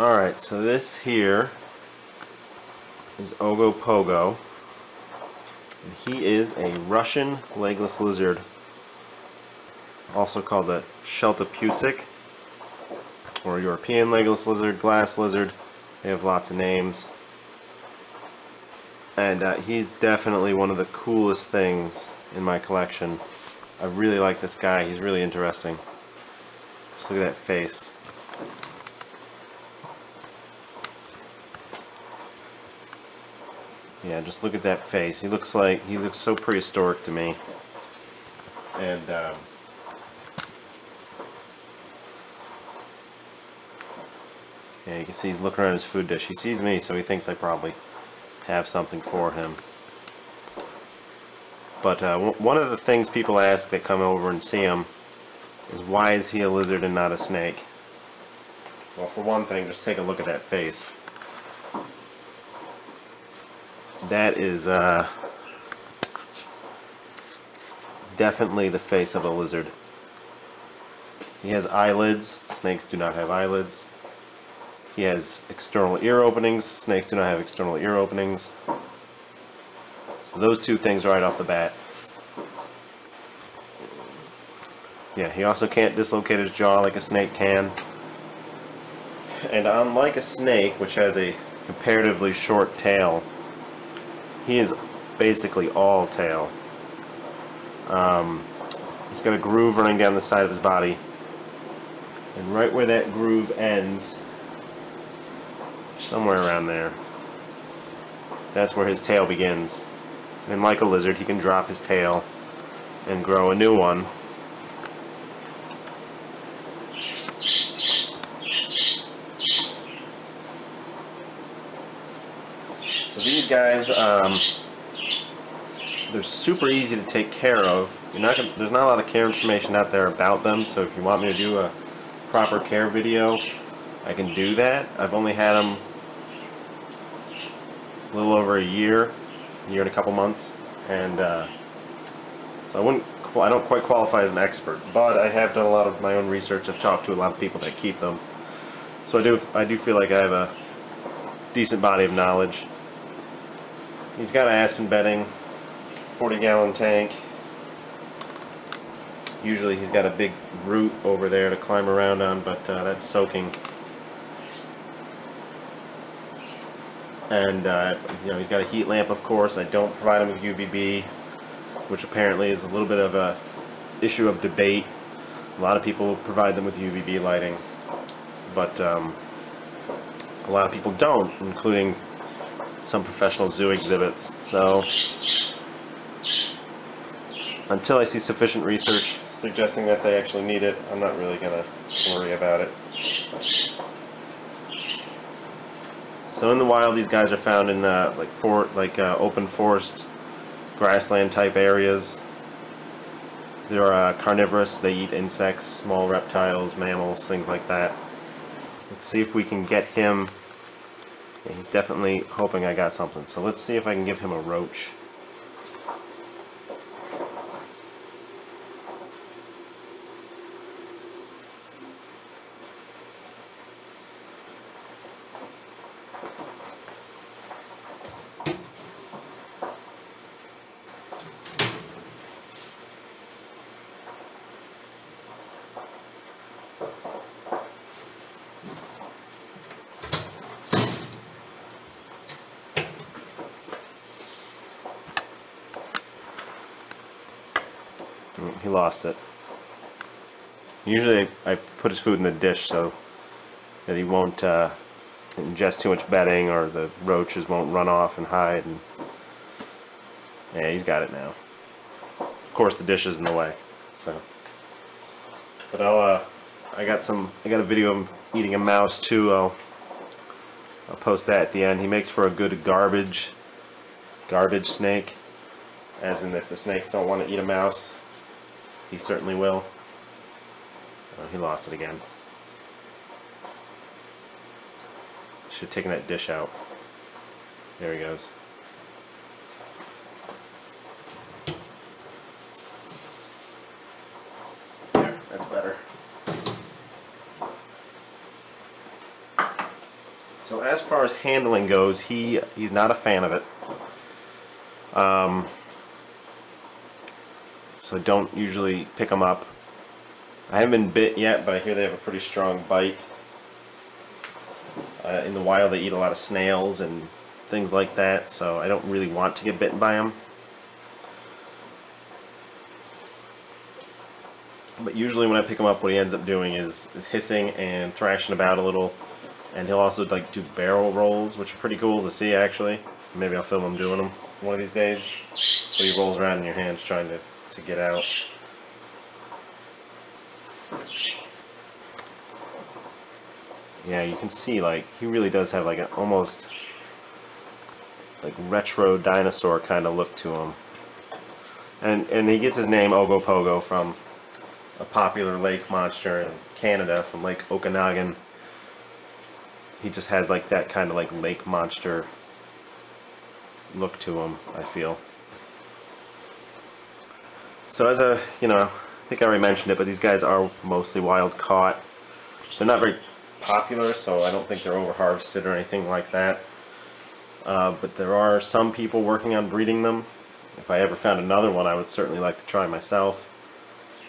Alright, so this here is Ogopogo. And he is a Russian legless lizard, also called the Sheltopusik, or European legless lizard, glass lizard. They have lots of names. And uh, he's definitely one of the coolest things in my collection. I really like this guy. He's really interesting. Just look at that face. Yeah, just look at that face. He looks like, he looks so prehistoric to me. And, um, yeah, you can see he's looking around his food dish. He sees me, so he thinks I probably have something for him. But uh, one of the things people ask that come over and see him is why is he a lizard and not a snake? Well, for one thing, just take a look at that face. That is uh, definitely the face of a lizard. He has eyelids. Snakes do not have eyelids. He has external ear openings. Snakes do not have external ear openings. So those two things right off the bat. Yeah, he also can't dislocate his jaw like a snake can. And unlike a snake, which has a comparatively short tail, he is basically all tail. Um, he's got a groove running down the side of his body. And right where that groove ends, somewhere around there, that's where his tail begins. And like a lizard, he can drop his tail and grow a new one. These guys, um, they're super easy to take care of. Not gonna, there's not a lot of care information out there about them, so if you want me to do a proper care video, I can do that. I've only had them a little over a year, a year and a couple months, and uh, so I wouldn't, I don't quite qualify as an expert, but I have done a lot of my own research. I've talked to a lot of people that keep them, so I do, I do feel like I have a decent body of knowledge. He's got aspen bedding, 40 gallon tank. Usually he's got a big root over there to climb around on, but uh, that's soaking. And uh, you know he's got a heat lamp, of course. I don't provide him with UVB, which apparently is a little bit of a issue of debate. A lot of people provide them with UVB lighting, but um, a lot of people don't, including some professional zoo exhibits. So until I see sufficient research suggesting that they actually need it, I'm not really going to worry about it. So in the wild, these guys are found in uh, like for like uh, open forest, grassland type areas. They're uh, carnivorous. They eat insects, small reptiles, mammals, things like that. Let's see if we can get him he's definitely hoping I got something. So let's see if I can give him a roach. He lost it. Usually I put his food in the dish so that he won't uh, ingest too much bedding or the roaches won't run off and hide. And yeah, he's got it now. Of course, the dish is in the way. So, but I'll uh, I got some. I got a video of him eating a mouse too. I'll I'll post that at the end. He makes for a good garbage garbage snake. As in, if the snakes don't want to eat a mouse, he certainly will. Oh, he lost it again. Should have taken that dish out. There he goes. There, that's better. So as far as handling goes, he he's not a fan of it. Um, so I don't usually pick them up. I haven't been bit yet, but I hear they have a pretty strong bite. Uh, in the wild, they eat a lot of snails and things like that, so I don't really want to get bitten by them. But usually when I pick him up, what he ends up doing is, is hissing and thrashing about a little. And he'll also like do barrel rolls, which are pretty cool to see actually. Maybe I'll film him doing them one of these days. So he rolls around in your hands trying to, to get out. Yeah, you can see like he really does have like an almost like retro dinosaur kind of look to him. And and he gets his name Ogopogo from a popular lake monster in Canada from Lake Okanagan. He just has like that kind of like lake monster look to him, I feel. So as a, you know, I think I already mentioned it, but these guys are mostly wild caught. They're not very popular, so I don't think they're over harvested or anything like that. Uh, but there are some people working on breeding them. If I ever found another one, I would certainly like to try myself.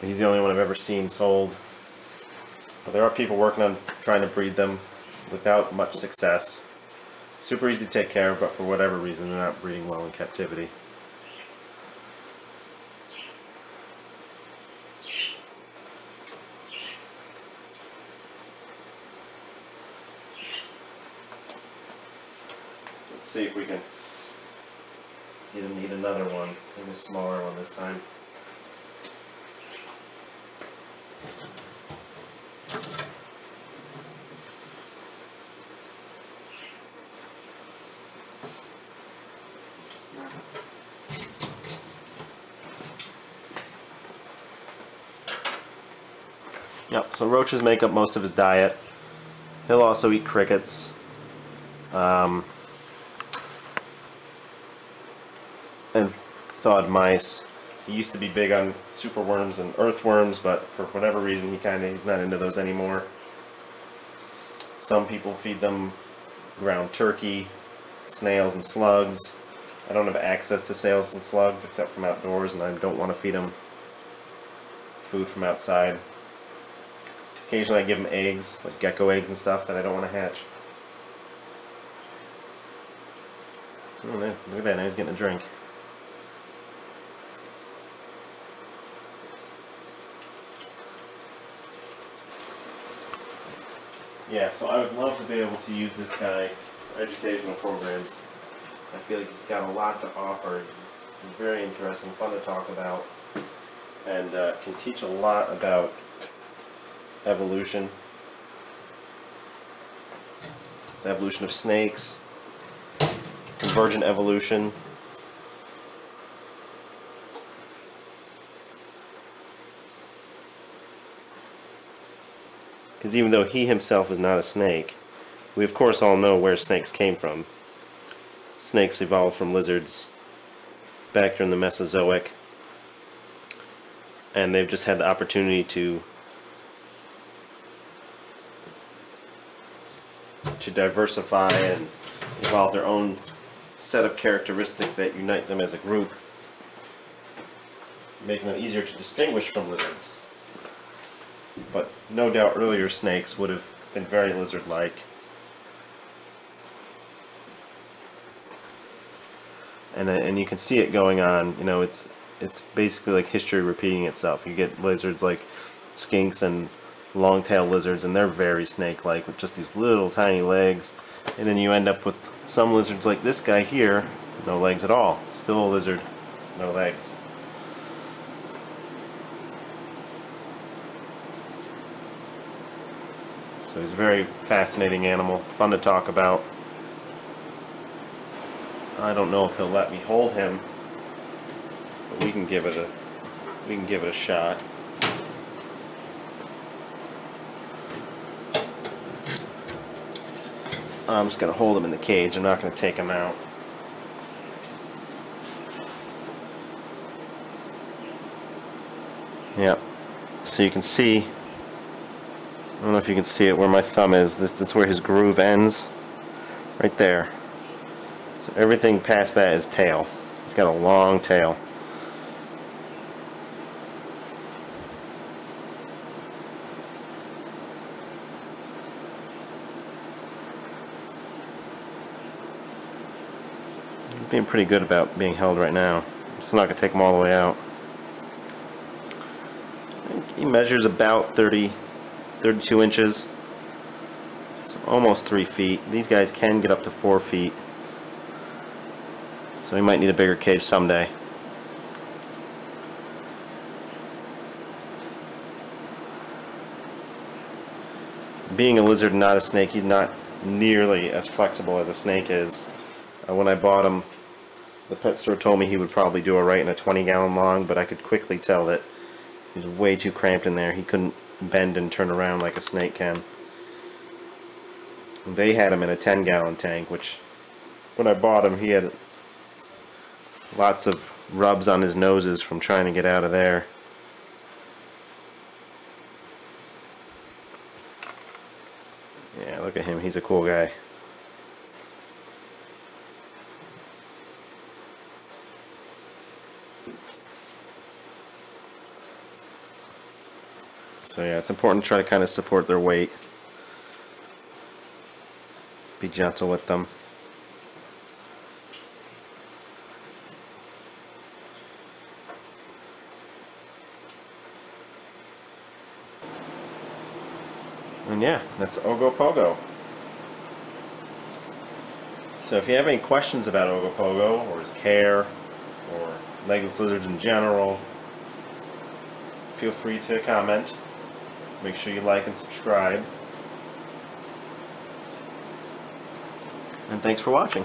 But he's the only one I've ever seen sold. But there are people working on trying to breed them without much success. Super easy to take care of, but for whatever reason, they're not breeding well in captivity. Let's see if we can get him eat another one. A smaller one this time. Yep, so roaches make up most of his diet. He'll also eat crickets. Um, thawed mice. He used to be big on superworms and earthworms, but for whatever reason he kind of he's not into those anymore. Some people feed them ground turkey, snails and slugs. I don't have access to snails and slugs except from outdoors and I don't want to feed them food from outside. Occasionally I give them eggs, like gecko eggs and stuff that I don't want to hatch. Oh, look at that, now he's getting a drink. Yeah, so I would love to be able to use this guy for educational programs. I feel like he's got a lot to offer. He's very interesting, fun to talk about, and uh, can teach a lot about evolution, the evolution of snakes, convergent evolution. Because even though he himself is not a snake, we of course all know where snakes came from. Snakes evolved from lizards back during the Mesozoic, and they've just had the opportunity to to diversify and evolve their own set of characteristics that unite them as a group, making them easier to distinguish from lizards. But no doubt earlier snakes would have been very lizard-like. And, uh, and you can see it going on, you know, it's it's basically like history repeating itself. You get lizards like skinks and long-tailed lizards and they're very snake-like with just these little tiny legs and then you end up with some lizards like this guy here no legs at all still a lizard no legs so he's a very fascinating animal fun to talk about I don't know if he'll let me hold him but we can give it a we can give it a shot I'm just going to hold him in the cage. I'm not going to take him out. Yep. So you can see, I don't know if you can see it where my thumb is. This, that's where his groove ends. Right there. So everything past that is tail. He's got a long tail. being pretty good about being held right now. It's not going to take him all the way out. He measures about 30, 32 inches. So almost 3 feet. These guys can get up to 4 feet. So we might need a bigger cage someday. Being a lizard and not a snake, he's not nearly as flexible as a snake is. Uh, when I bought him, the pet store told me he would probably do alright in a 20 gallon long, but I could quickly tell that he was way too cramped in there. He couldn't bend and turn around like a snake can. They had him in a 10 gallon tank, which when I bought him he had lots of rubs on his noses from trying to get out of there. Yeah, look at him. He's a cool guy. So yeah, it's important to try to kind of support their weight. Be gentle with them. And yeah, that's Ogopogo. So if you have any questions about Ogopogo or his care or legless lizards in general, feel free to comment. Make sure you like and subscribe. And thanks for watching.